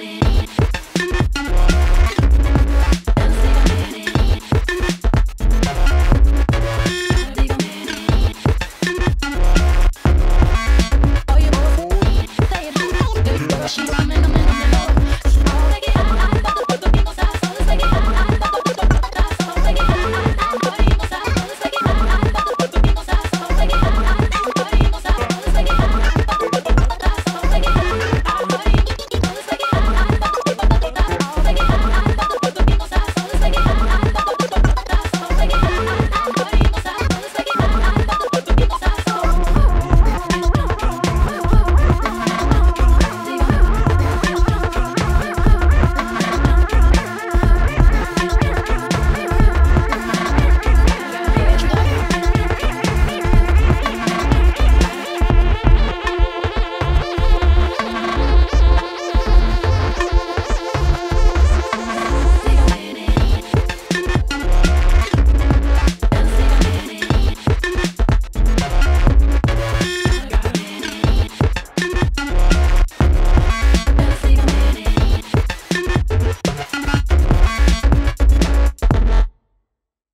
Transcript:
minute.